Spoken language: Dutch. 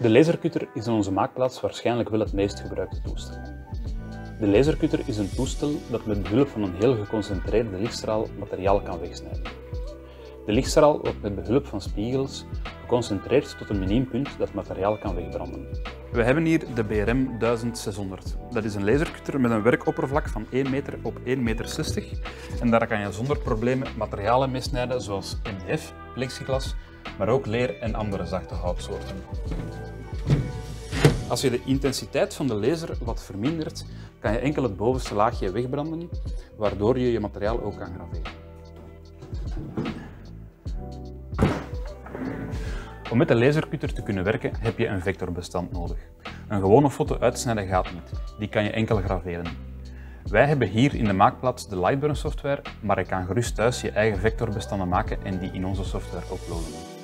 De lasercutter is in onze maakplaats waarschijnlijk wel het meest gebruikte toestel. De lasercutter is een toestel dat met behulp van een heel geconcentreerde lichtstraal materiaal kan wegsnijden. De lichtstraal wordt met behulp van spiegels geconcentreerd tot een minimumpunt dat materiaal kan wegbranden. We hebben hier de BRM 1600. Dat is een lasercutter met een werkoppervlak van 1 meter op 1,60 meter. En daar kan je zonder problemen materialen mee snijden zoals MDF, plexiglas, maar ook leer en andere zachte houtsoorten. Als je de intensiteit van de laser wat vermindert, kan je enkel het bovenste laagje wegbranden, waardoor je je materiaal ook kan graveren. Om met de lasercutter te kunnen werken heb je een vectorbestand nodig. Een gewone foto uitsnijden gaat niet, die kan je enkel graveren. Wij hebben hier in de maakplaats de Lightburn software, maar je kan gerust thuis je eigen vectorbestanden maken en die in onze software uploaden.